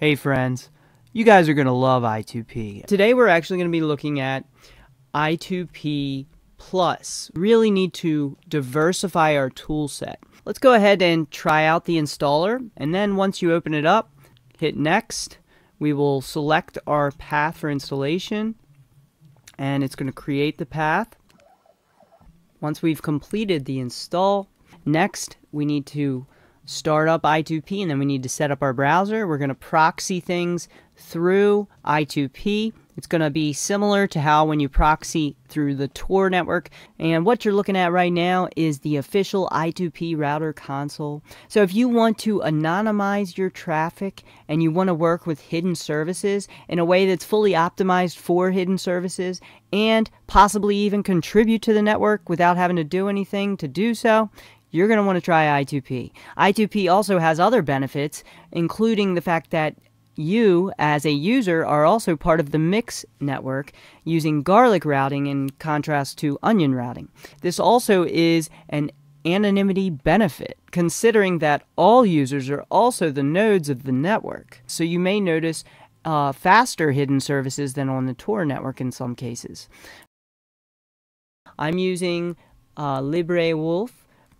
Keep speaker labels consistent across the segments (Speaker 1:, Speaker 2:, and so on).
Speaker 1: Hey friends, you guys are going to love I2P. Today we're actually going to be looking at I2P Plus. Really need to diversify our tool set. Let's go ahead and try out the installer and then once you open it up, hit next. We will select our path for installation and it's going to create the path. Once we've completed the install, next we need to start up I2P and then we need to set up our browser. We're going to proxy things through I2P. It's going to be similar to how when you proxy through the Tor network. And what you're looking at right now is the official I2P router console. So if you want to anonymize your traffic and you want to work with hidden services in a way that's fully optimized for hidden services and possibly even contribute to the network without having to do anything to do so, you're going to want to try I2P. I2P also has other benefits, including the fact that you, as a user, are also part of the Mix network using garlic routing in contrast to onion routing. This also is an anonymity benefit, considering that all users are also the nodes of the network. So you may notice uh, faster hidden services than on the Tor network in some cases. I'm using uh, LibreWolf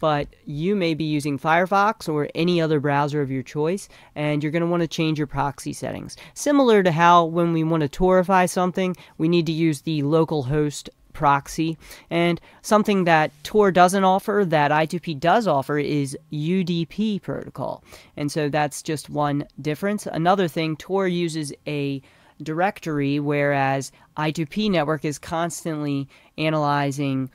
Speaker 1: but you may be using Firefox or any other browser of your choice, and you're going to want to change your proxy settings. Similar to how when we want to Torify something, we need to use the localhost proxy. And something that Tor doesn't offer that I2P does offer is UDP protocol. And so that's just one difference. Another thing, Tor uses a directory, whereas I2P network is constantly analyzing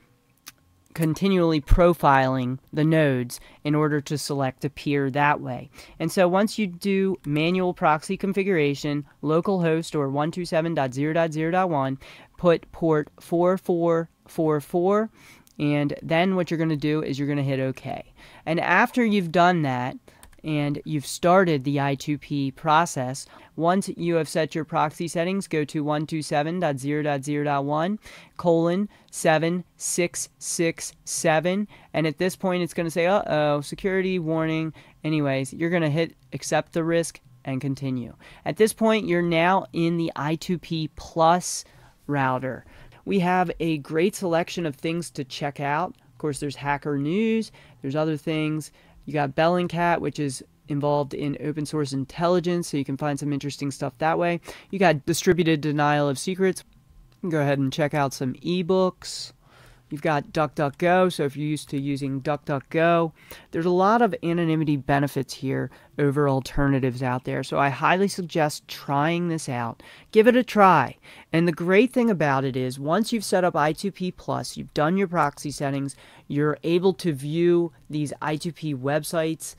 Speaker 1: continually profiling the nodes in order to select a peer that way. And so once you do manual proxy configuration, localhost or 127.0.0.1, put port 4444 and then what you're going to do is you're going to hit OK. And after you've done that, and you've started the I2P process, once you have set your proxy settings, go to 127.0.0.1 colon 7667. And at this point, it's going to say, uh oh, security warning. Anyways, you're going to hit accept the risk and continue. At this point, you're now in the I2P Plus router. We have a great selection of things to check out. Of course, there's Hacker News, there's other things you got Bellingcat, which is involved in open source intelligence, so you can find some interesting stuff that way. You got distributed denial of secrets. go ahead and check out some ebooks. You've got DuckDuckGo, so if you're used to using DuckDuckGo, there's a lot of anonymity benefits here over alternatives out there. So I highly suggest trying this out. Give it a try. And the great thing about it is once you've set up I2P Plus, you've done your proxy settings, you're able to view these I2P websites.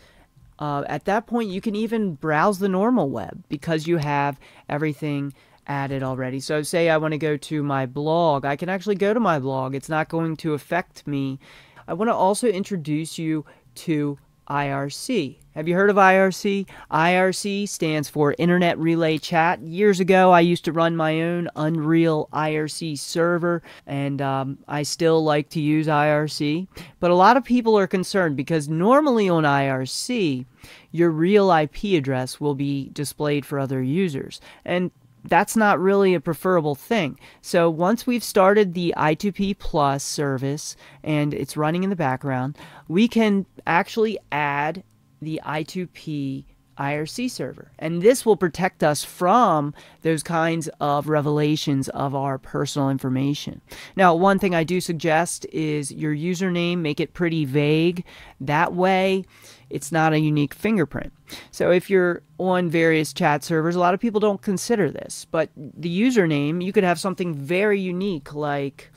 Speaker 1: Uh, at that point, you can even browse the normal web because you have everything added already. So say I want to go to my blog, I can actually go to my blog. It's not going to affect me. I want to also introduce you to IRC. Have you heard of IRC? IRC stands for Internet Relay Chat. Years ago, I used to run my own Unreal IRC server, and um, I still like to use IRC. But a lot of people are concerned because normally on IRC, your real IP address will be displayed for other users. And that's not really a preferable thing. So once we've started the I2P Plus service and it's running in the background, we can actually add the I2P IRC server. And this will protect us from those kinds of revelations of our personal information. Now, one thing I do suggest is your username, make it pretty vague. That way, it's not a unique fingerprint. So if you're on various chat servers, a lot of people don't consider this, but the username, you could have something very unique like,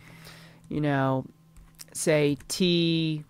Speaker 1: you know, say T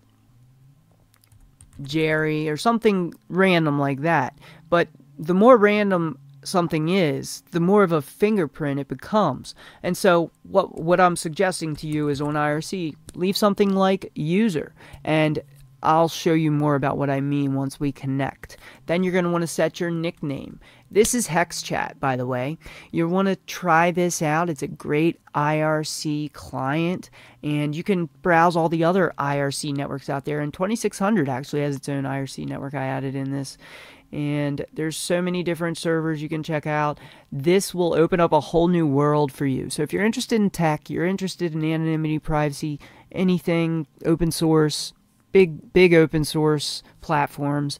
Speaker 1: Jerry or something random like that. But the more random something is, the more of a fingerprint it becomes. And so what what I'm suggesting to you is on IRC, leave something like user and I'll show you more about what I mean once we connect. Then you're going to want to set your nickname. This is HexChat, by the way. You want to try this out. It's a great IRC client, and you can browse all the other IRC networks out there. And 2600 actually has its own IRC network I added in this. and there's so many different servers you can check out. This will open up a whole new world for you. So if you're interested in tech, you're interested in anonymity, privacy, anything open source, big big open source platforms,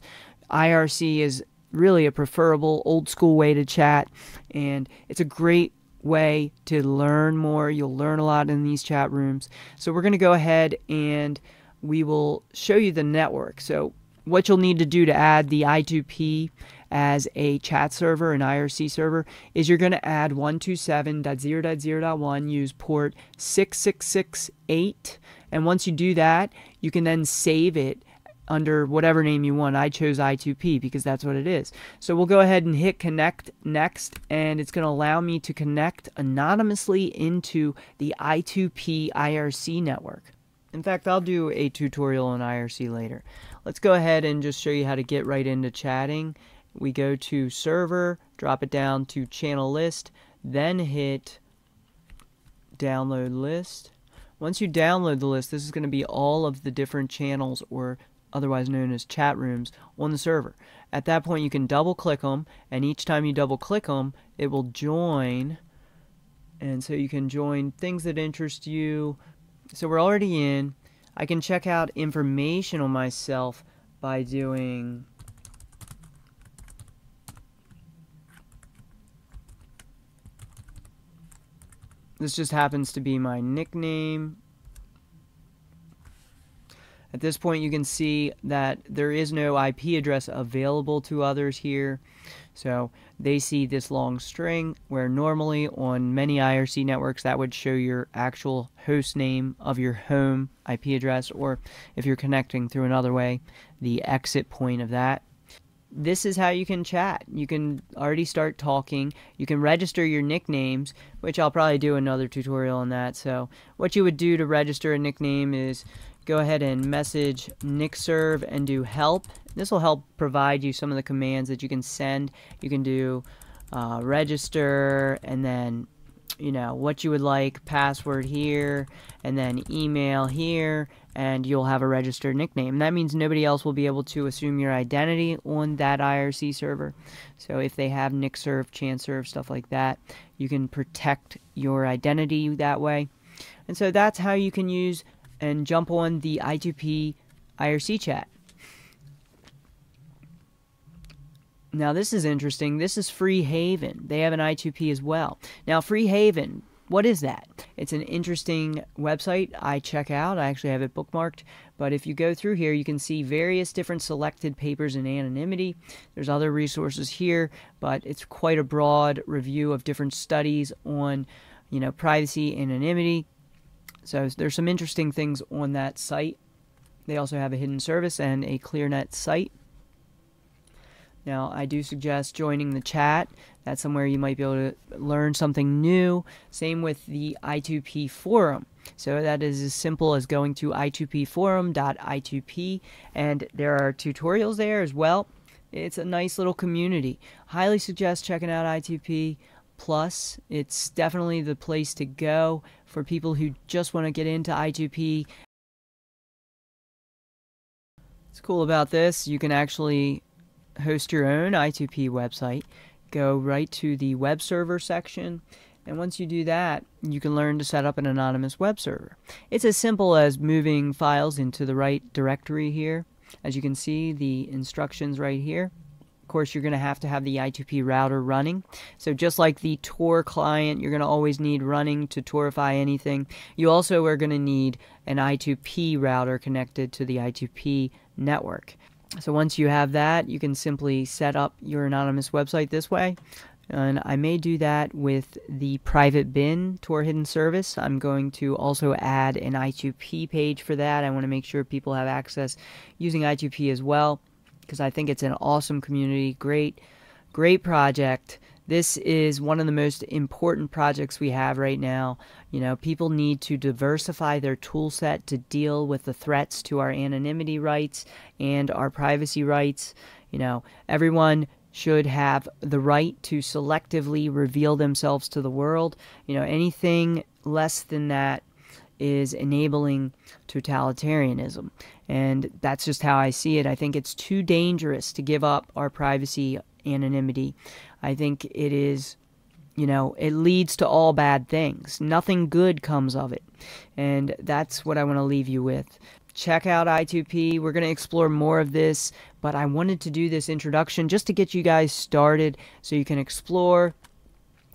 Speaker 1: IRC is really a preferable old school way to chat and it's a great way to learn more. You'll learn a lot in these chat rooms. So we're going to go ahead and we will show you the network. So what you'll need to do to add the I2P as a chat server, an IRC server, is you're going to add 127.0.0.1, use port 6668, and once you do that, you can then save it under whatever name you want. I chose I2P because that's what it is. So we'll go ahead and hit connect next and it's going to allow me to connect anonymously into the I2P IRC network. In fact, I'll do a tutorial on IRC later. Let's go ahead and just show you how to get right into chatting. We go to server, drop it down to channel list, then hit download list. Once you download the list, this is going to be all of the different channels or otherwise known as chat rooms, on the server. At that point, you can double click them, and each time you double click them, it will join. And so you can join things that interest you. So we're already in. I can check out information on myself by doing This just happens to be my nickname. At this point you can see that there is no IP address available to others here. So they see this long string where normally on many IRC networks that would show your actual host name of your home IP address or if you're connecting through another way, the exit point of that. This is how you can chat. You can already start talking. You can register your nicknames, which I'll probably do another tutorial on that. So what you would do to register a nickname is go ahead and message nickserv and do help. This will help provide you some of the commands that you can send. You can do uh, register and then you know what you would like password here and then email here and you'll have a registered nickname. That means nobody else will be able to assume your identity on that IRC server. So if they have nickserv chanserv stuff like that you can protect your identity that way. And so that's how you can use and jump on the I2P IRC chat. Now this is interesting. This is Free Haven. They have an I2P as well. Now Free Haven, what is that? It's an interesting website I check out. I actually have it bookmarked. But if you go through here, you can see various different selected papers in anonymity. There's other resources here, but it's quite a broad review of different studies on, you know, privacy, anonymity, so there's some interesting things on that site. They also have a hidden service and a ClearNet site. Now, I do suggest joining the chat. That's somewhere you might be able to learn something new. Same with the I2P forum. So that is as simple as going to i2pforum.i2p, and there are tutorials there as well. It's a nice little community. Highly suggest checking out I2P. Plus. It's definitely the place to go for people who just want to get into I2P. What's cool about this, you can actually host your own I2P website. Go right to the web server section, and once you do that, you can learn to set up an anonymous web server. It's as simple as moving files into the right directory here. As you can see, the instructions right here Of course, you're going to have to have the I2P router running. So just like the Tor client, you're going to always need running to Torify anything. You also are going to need an I2P router connected to the I2P network. So once you have that, you can simply set up your anonymous website this way. And I may do that with the private bin Tor hidden service. I'm going to also add an I2P page for that. I want to make sure people have access using I2P as well because I think it's an awesome community. Great, great project. This is one of the most important projects we have right now. You know, people need to diversify their tool set to deal with the threats to our anonymity rights and our privacy rights. You know, everyone should have the right to selectively reveal themselves to the world. You know, anything less than that is enabling totalitarianism. And that's just how I see it. I think it's too dangerous to give up our privacy anonymity. I think it is you know, it leads to all bad things. Nothing good comes of it. And that's what I want to leave you with. Check out I2P. We're going to explore more of this, but I wanted to do this introduction just to get you guys started so you can explore.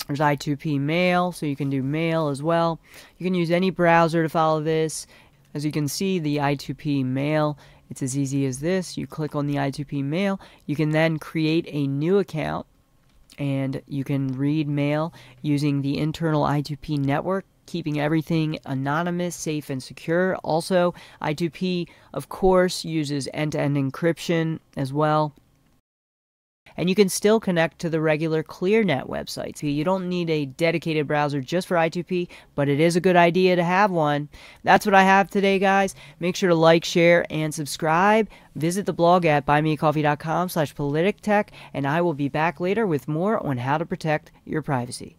Speaker 1: There's I2P Mail, so you can do mail as well. You can use any browser to follow this. As you can see, the I2P Mail, it's as easy as this. You click on the I2P Mail. You can then create a new account and you can read mail using the internal I2P network keeping everything anonymous, safe, and secure. Also, I2P, of course, uses end to end encryption as well. And you can still connect to the regular ClearNet website. So you don't need a dedicated browser just for I2P, but it is a good idea to have one. That's what I have today, guys. Make sure to like, share, and subscribe. Visit the blog at buymeacoffee.com slash politictech, and I will be back later with more on how to protect your privacy.